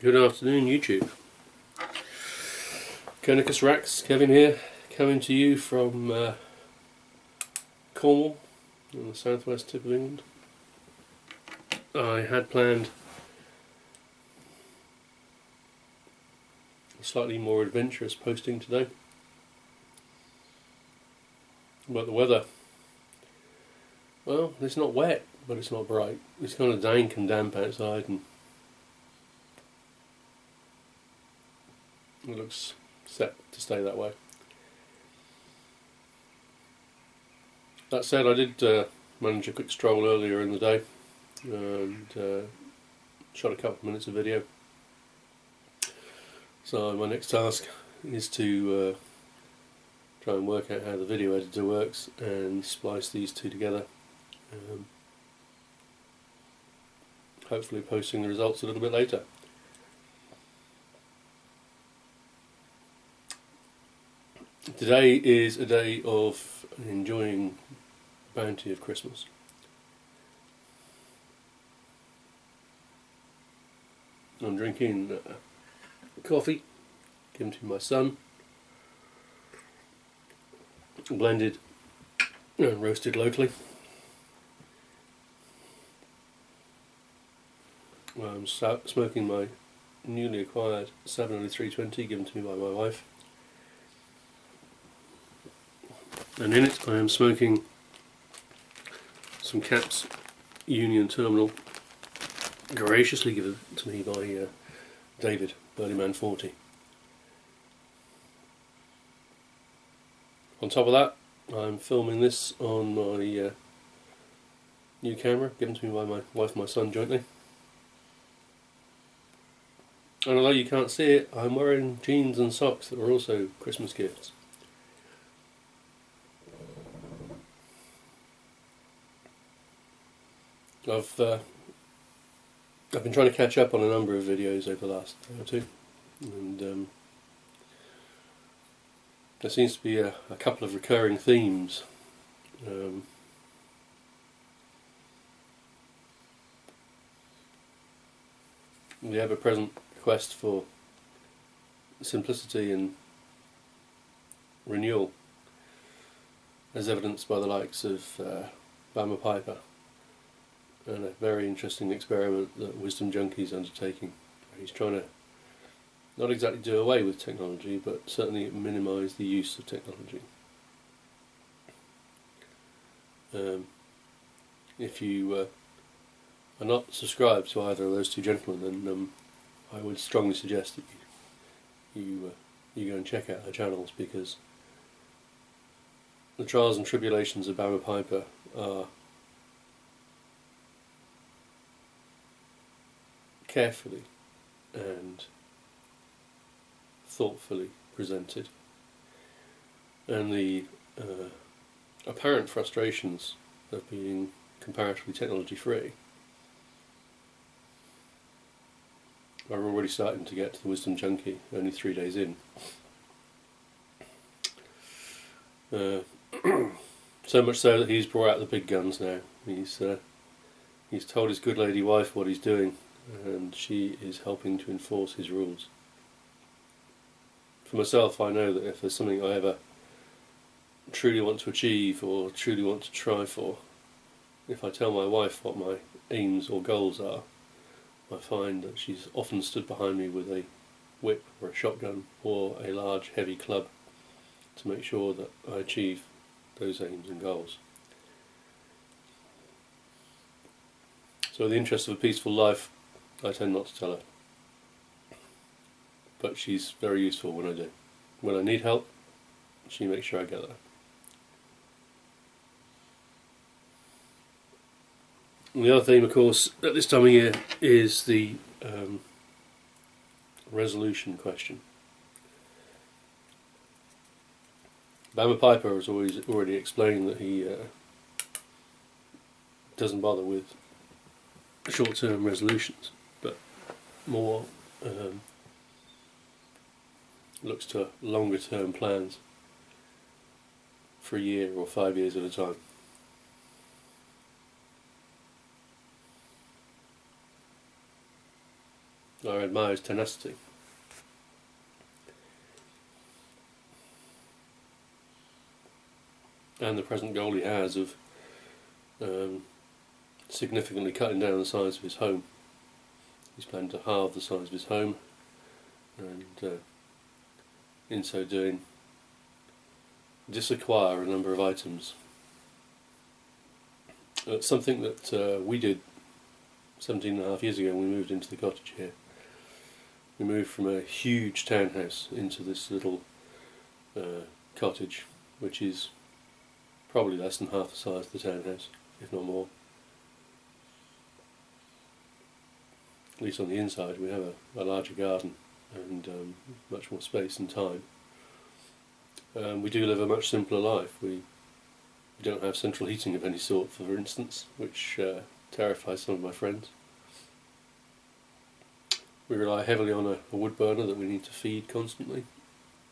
Good afternoon, YouTube. Kernicus Rax, Kevin here, coming to you from uh, Cornwall, on the southwest tip of England. I had planned a slightly more adventurous posting today about the weather. Well, it's not wet, but it's not bright. It's kind of dank and damp outside, and it looks set to stay that way. That said, I did uh, manage a quick stroll earlier in the day and uh, shot a couple of minutes of video. So my next task is to uh, try and work out how the video editor works and splice these two together. Um, hopefully posting the results a little bit later. Today is a day of enjoying bounty of Christmas. I'm drinking uh, coffee given to my son, blended and roasted locally. I'm smoking my newly acquired 70320 given to me by my wife. And in it I am smoking some Caps Union Terminal graciously given to me by uh, David, Burlyman 40. On top of that, I'm filming this on my uh, new camera given to me by my wife and my son jointly. And although you can't see it, I'm wearing jeans and socks that are also Christmas gifts. I've uh, I've been trying to catch up on a number of videos over the last day or two, and um, there seems to be a, a couple of recurring themes. Um, the ever-present quest for simplicity and renewal, as evidenced by the likes of uh, Bama Piper and a very interesting experiment that Wisdom Junkie is undertaking. He's trying to not exactly do away with technology, but certainly minimise the use of technology. Um, if you uh, are not subscribed to either of those two gentlemen, then um, I would strongly suggest that you you, uh, you go and check out their channels because the trials and tribulations of Bama Piper are carefully and thoughtfully presented. And the uh, apparent frustrations of being comparatively technology free are already starting to get to the Wisdom Junkie only three days in. Uh, so much so that he's brought out the big guns now. He's uh, he's told his good lady wife what he's doing and she is helping to enforce his rules. For myself, I know that if there's something I ever truly want to achieve or truly want to try for, if I tell my wife what my aims or goals are, I find that she's often stood behind me with a whip or a shotgun or a large heavy club to make sure that I achieve those aims and goals. So in the interest of a peaceful life, I tend not to tell her. But she's very useful when I do. When I need help, she makes sure I get there. And the other theme, of course, at this time of year is the um, resolution question. Bama Piper has always already explaining that he uh, doesn't bother with short-term resolutions more um, looks to longer term plans for a year or five years at a time. I admire his tenacity. And the present goal he has of um, significantly cutting down the size of his home. He's planned to halve the size of his home, and uh, in so doing, disacquire a number of items. Uh, something that uh, we did 17 and a half years ago when we moved into the cottage here. We moved from a huge townhouse into this little uh, cottage, which is probably less than half the size of the townhouse, if not more. At least on the inside, we have a, a larger garden and um, much more space and time. Um, we do live a much simpler life. We, don't have central heating of any sort, for instance, which uh, terrifies some of my friends. We rely heavily on a, a wood burner that we need to feed constantly,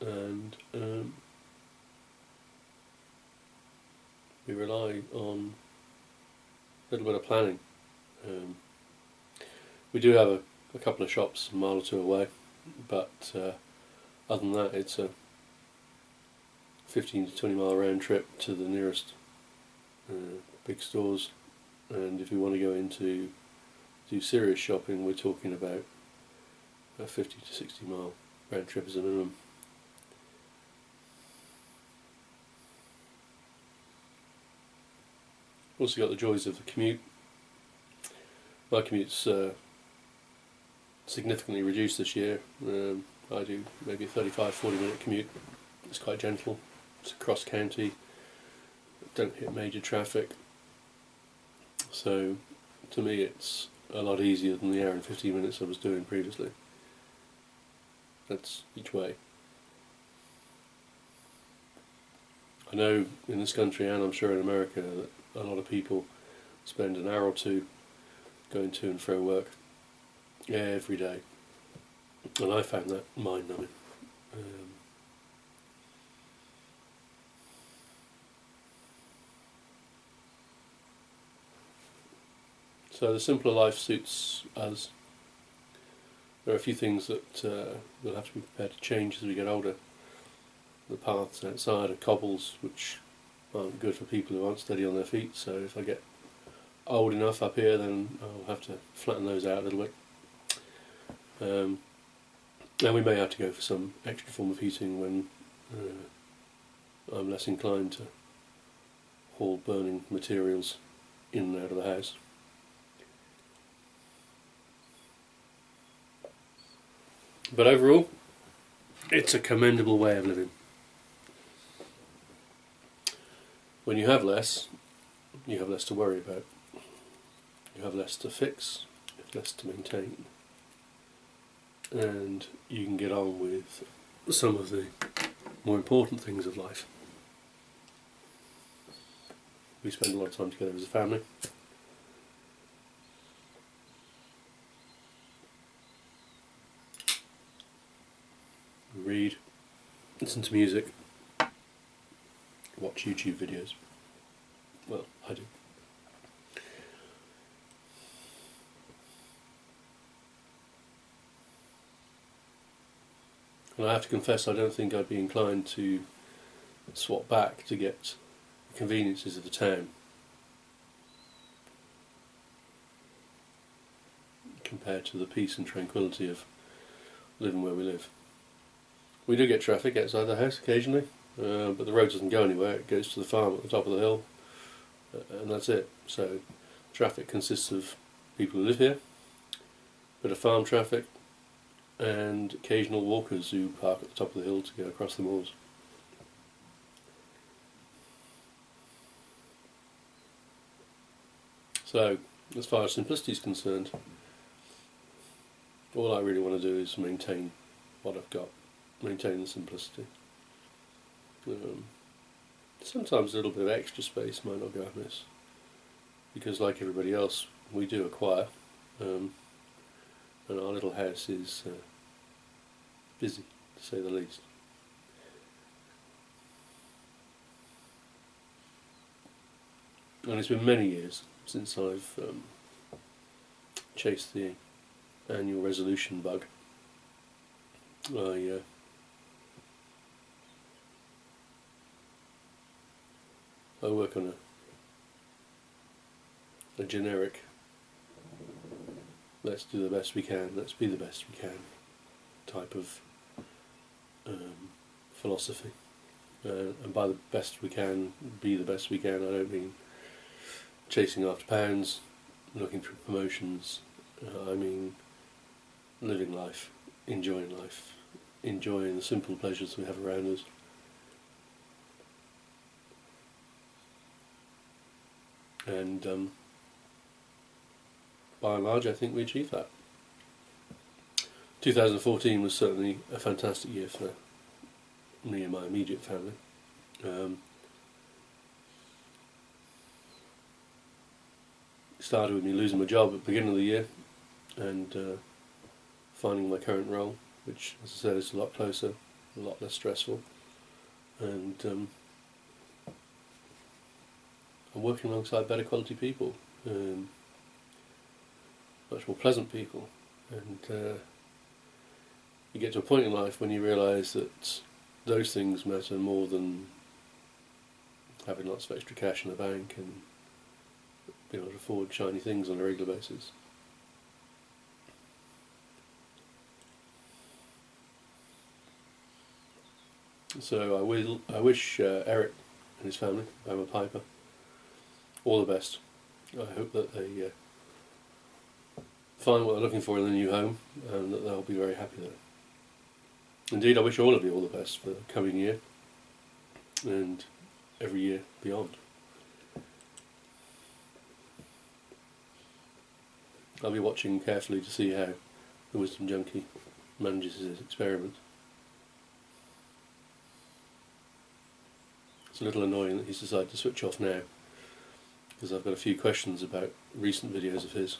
and um, we rely on a little bit of planning. Um, we do have a, a, couple of shops a mile or two away, but uh, other than that, it's a 15 to 20 mile round trip to the nearest uh, big stores and if you want to go into do serious shopping we're talking about a 50 to 60 mile round trip as a minimum. Also got the joys of the commute. My commute's uh, significantly reduced this year. Um, I do maybe a 35-40 minute commute. It's quite gentle. It's across county. Don't hit major traffic. So to me it's a lot easier than the hour and 15 minutes I was doing previously. That's each way. I know in this country and I'm sure in America that a lot of people spend an hour or two going to and fro work every day. And I found that mind numbing. Um, So the simpler life suits us. There are a few things that uh, we'll have to be prepared to change as we get older. The paths outside are cobbles, which aren't good for people who aren't steady on their feet. So if I get old enough up here, then I'll have to flatten those out a little bit. Um, and we may have to go for some extra form of heating when uh, I'm less inclined to haul burning materials in and out of the house. But overall, it's a commendable way of living. When you have less, you have less to worry about. You have less to fix, less to maintain. And you can get on with some of the more important things of life. We spend a lot of time together as a family. read, listen to music, watch YouTube videos. Well, I do. And I have to confess, I don't think I'd be inclined to swap back to get the conveniences of the town. compared to the peace and tranquility of living where we live. We do get traffic outside the house occasionally, uh, but the road doesn't go anywhere. It goes to the farm at the top of the hill, uh, and that's it. So traffic consists of people who live here, bit of farm traffic, and occasional walkers who park at the top of the hill to go across the moors. So, as far as simplicity is concerned, all I really want to do is maintain what I've got maintain the simplicity. Um, sometimes a little bit of extra space might not go amiss, because like everybody else, we do acquire, um, and our little house is uh, busy, to say the least. And it's been many years since I've um, chased the annual resolution bug. I uh, I work on a a generic let's do the best we can, let's be the best we can type of um, philosophy. Uh, and by the best we can, be the best we can, I don't mean chasing after pounds, looking for promotions, uh, I mean living life, enjoying life, enjoying the simple pleasures we have around us. And um, by and large, I think we achieved that. 2014 was certainly a fantastic year for me and my immediate family. Um, started with me losing my job at the beginning of the year and uh, finding my current role, which, as I said, is a lot closer, a lot less stressful, and um, I'm working alongside better quality people. Um, much more pleasant people. And uh, you get to a point in life when you realise that those things matter more than having lots of extra cash in the bank and being able to afford shiny things on a regular basis. So I will. I wish uh, Eric and his family, Bama Piper, all the best. I hope that they uh, find what they're looking for in the new home and that they'll be very happy there. Indeed, I wish all of you all the best for the coming year and every year beyond. I'll be watching carefully to see how the Wisdom Junkie manages his experiment. It's a little annoying that he's decided to switch off now because I've got a few questions about recent videos of his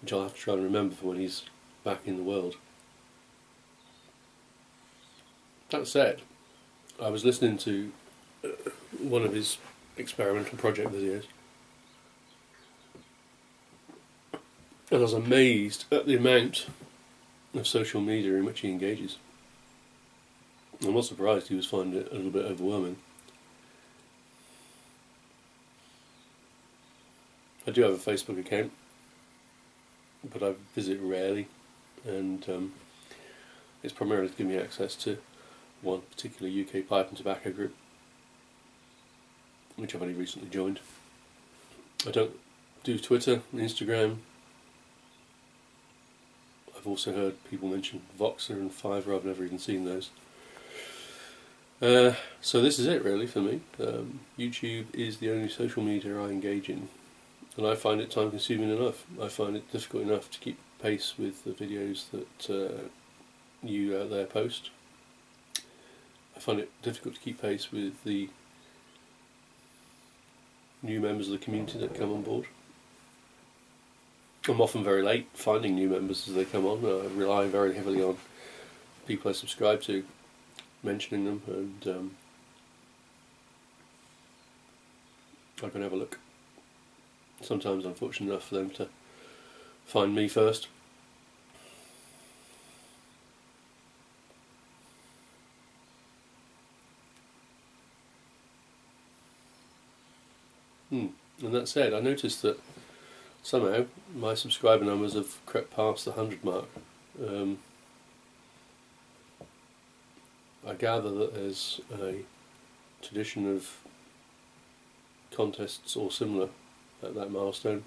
which I'll have to try and remember for when he's back in the world. That said, I was listening to uh, one of his experimental project videos and I was amazed at the amount of social media in which he engages. I'm not surprised he was finding it a little bit overwhelming. I do have a Facebook account but I visit rarely, and um, it's primarily to give me access to one particular UK pipe and tobacco group, which I've only recently joined. I don't do Twitter, and Instagram. I've also heard people mention Voxer and Fiverr. I've never even seen those. Uh, so this is it really for me. Um, YouTube is the only social media I engage in and I find it time consuming enough. I find it difficult enough to keep pace with the videos that uh, you out there post. I find it difficult to keep pace with the new members of the community that come on board. I'm often very late finding new members as they come on. I rely very heavily on people I subscribe to mentioning them and um, I can have a look sometimes I'm fortunate enough for them to find me first. Hmm. And that said, I noticed that somehow my subscriber numbers have crept past the 100 mark. Um, I gather that there's a tradition of contests or similar at that milestone.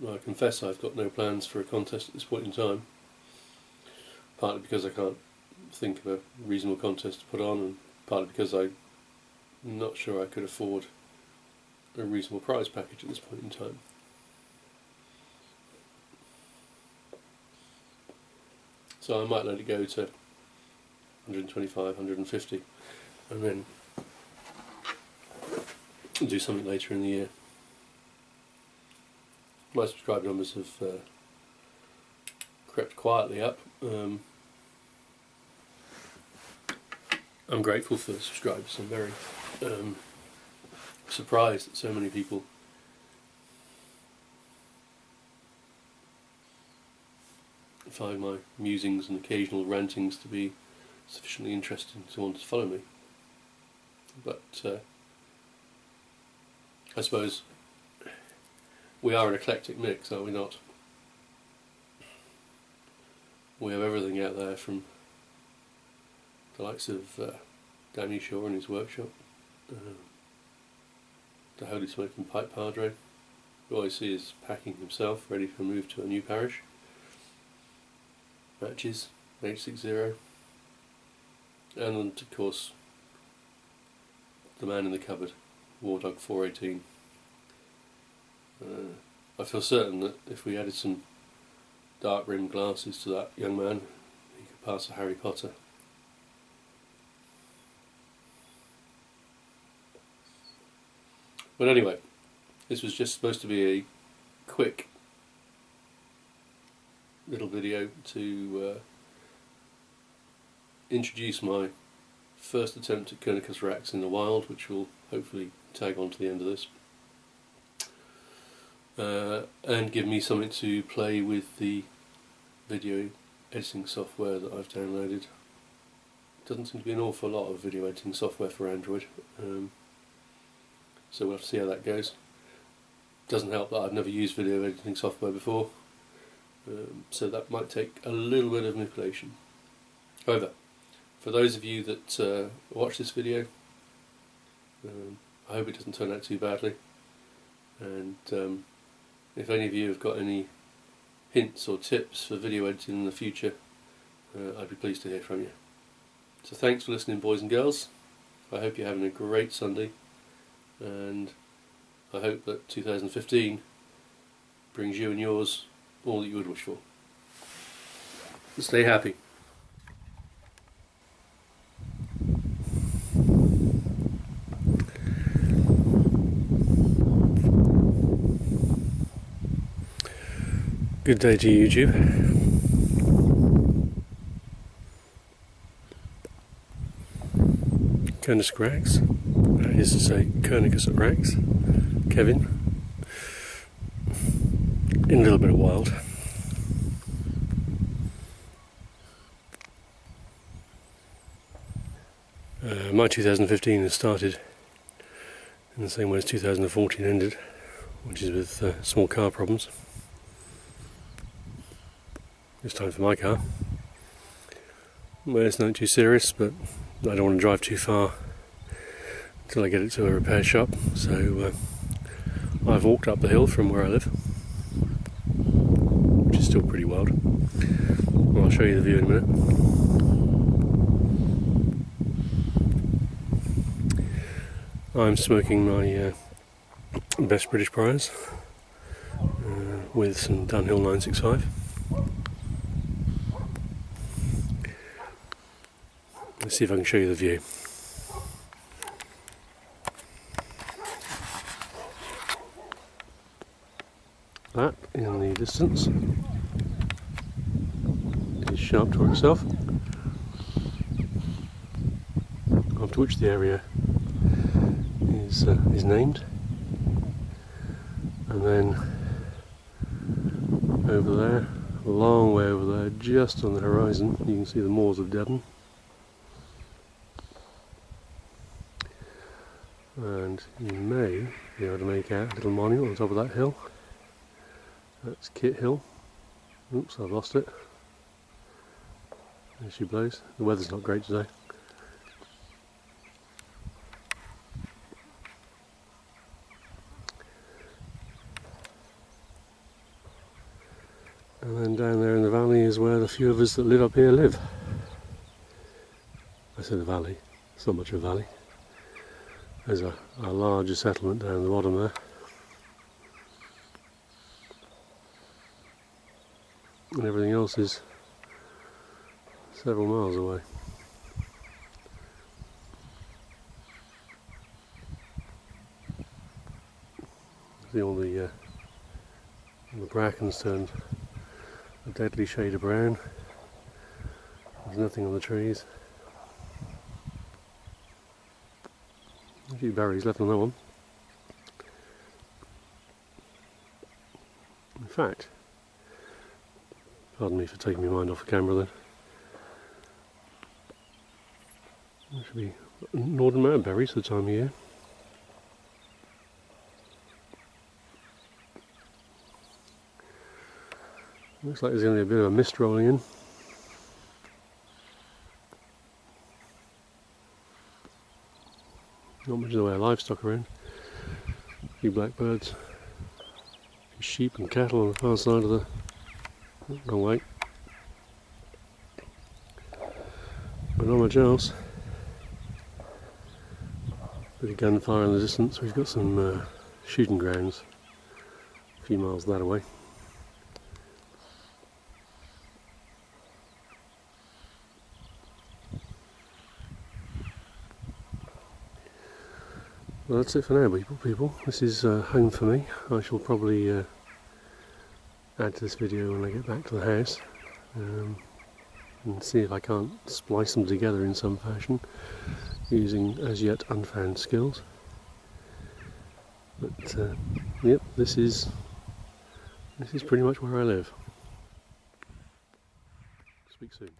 Well, I confess I've got no plans for a contest at this point in time, partly because I can't think of a reasonable contest to put on, and partly because I'm not sure I could afford a reasonable prize package at this point in time. So I might let it go to 125, 150, and then do something later in the year. My subscriber numbers have uh, crept quietly up. Um, I'm grateful for the subscribers. I'm very um, surprised that so many people find my musings and occasional rantings to be sufficiently interesting to want to follow me. But uh, I suppose we are an eclectic mix, are we not? We have everything out there from the likes of uh, Danny Shaw in his workshop, uh, the Holy Smoking Pipe Padre, who I see is packing himself, ready for a move to a new parish. Matches, H60, and of course the man in the cupboard, Wardog 418. Uh, I feel certain that if we added some dark rimmed glasses to that young man, he could pass a Harry Potter. But anyway, this was just supposed to be a quick little video to uh, introduce my first attempt at Kernicus Rax in the wild, which will hopefully tag on to the end of this. Uh, and give me something to play with the video editing software that I've downloaded. Doesn't seem to be an awful lot of video editing software for Android, um, so we'll have to see how that goes. Doesn't help that I've never used video editing software before, um, so that might take a little bit of manipulation. However, for those of you that uh, watch this video, um, I hope it doesn't turn out too badly. And um, if any of you have got any hints or tips for video editing in the future, uh, I'd be pleased to hear from you. So thanks for listening, boys and girls. I hope you're having a great Sunday, and I hope that 2015 brings you and yours all that you would wish for. Stay happy. Good day to YouTube. Kernicus Rax, that is to say Kernicus at Kevin, in a little bit of wild. Uh, my 2015 has started in the same way as 2014 ended, which is with uh, small car problems. It's time for my car. Well, it's not too serious, but I don't want to drive too far until I get it to a repair shop. So uh, I've walked up the hill from where I live, which is still pretty wild. Well, I'll show you the view in a minute. I'm smoking my uh, best British Priors uh, with some Dunhill 965. See if I can show you the view. That in the distance is Sharp Tor itself, after which the area is, uh, is named. And then over there, a long way over there, just on the horizon, you can see the moors of Devon. And you may be able to make out a little monument on top of that hill. That's Kit Hill. Oops, I've lost it. There she blows. The weather's not great today. And then down there in the valley is where the few of us that live up here live. I say the valley, it's not much of a valley. There's a, a larger settlement down the bottom there. And everything else is several miles away. See all the uh, all the brackens turned a deadly shade of brown. There's nothing on the trees. A few berries left on that one. In fact, pardon me for taking my mind off the camera then. There should be northern mountain berries the time of year. Looks like there's going to be a bit of a mist rolling in. Not much in the way of livestock around. A few blackbirds, sheep and cattle on the far side of the wrong way. But not much else. Bit of gunfire in the distance. We've got some uh, shooting grounds a few miles that away. That's it for now, people. People, this is uh, home for me. I shall probably uh, add to this video when I get back to the house um, and see if I can't splice them together in some fashion using as yet unfound skills. But uh, yep, this is this is pretty much where I live. Speak soon.